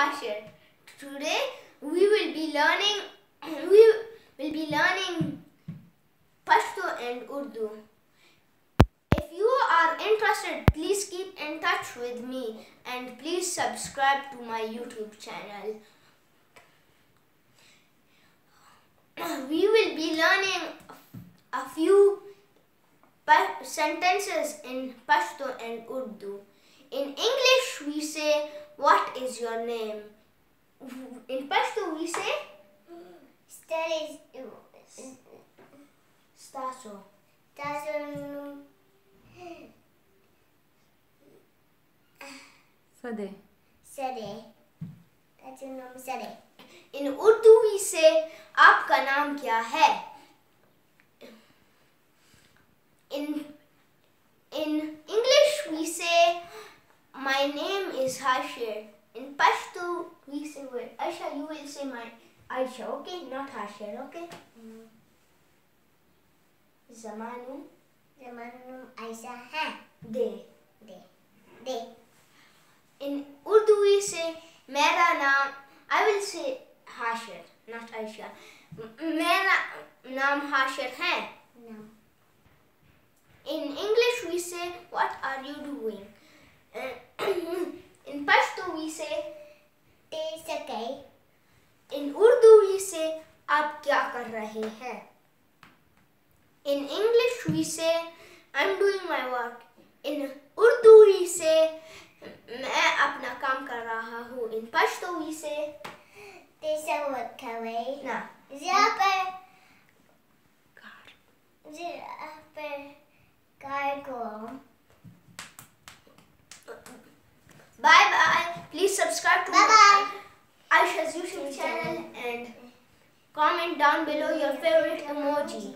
Today we will be learning we will be learning Pashto and Urdu. If you are interested, please keep in touch with me and please subscribe to my YouTube channel. We will be learning a few sentences in Pashto and Urdu. In English, we say, What is your name? In Pashto, we say, Studies. Staso. Doesn't. Sade. Study. Doesn't know study. In Urdu, we say, आपका नाम क्या है? My name is Hashir. In Pashto, we say word Asha. You will say my Ayesha, okay? Not Hashir, okay? Mm. Zamanu. Zamanu Ayesha hai. De. De. De. In Urdu, we say Mera naam. I will say Hashir, not Ayesha. Mera naam Hashir hai. No. In English, we say What are you doing? रहे हैं। In English we say I am doing my work in Urdu we say मैं अपना काम कर रहा हूँ. इन Pashto we से ना। पर कार पर कार को Comment down below your favorite emoji.